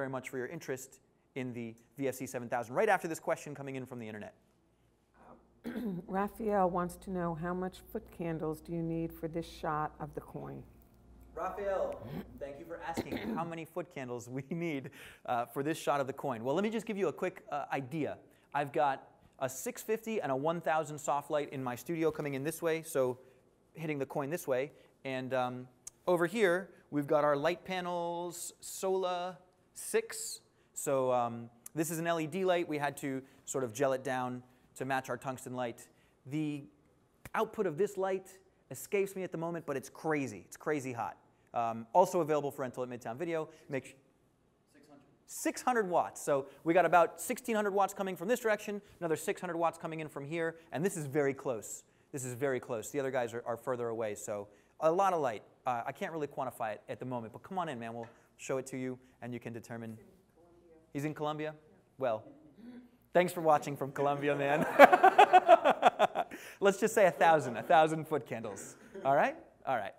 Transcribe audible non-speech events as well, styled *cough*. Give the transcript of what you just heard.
very much for your interest in the VFC 7000. Right after this question coming in from the internet. *clears throat* Raphael wants to know how much foot candles do you need for this shot of the coin? Raphael, thank you for asking *clears throat* how many foot candles we *laughs* need uh, for this shot of the coin. Well, let me just give you a quick uh, idea. I've got a 650 and a 1000 soft light in my studio coming in this way, so hitting the coin this way. And um, over here, we've got our Litepanels Sola 6. So um, this is an LED light. We had to sort of gel it down to match our tungsten light. The output of this light escapes me at the moment, but it's crazy. It's crazy hot. Um, also available for rental at Midtown Video. Make 600 watts. So we got about 1600 watts coming from this direction, another 600 watts coming in from here, and this is very close. This is very close. The other guys are, are further away, so a lot of light. Uh, I can't really quantify it at the moment, but come on in, man. We'll show it to you, and you can determine. He's in Colombia? Well, thanks for watching from Colombia, man. *laughs* Let's just say a thousand, a thousand foot candles. All right? All right.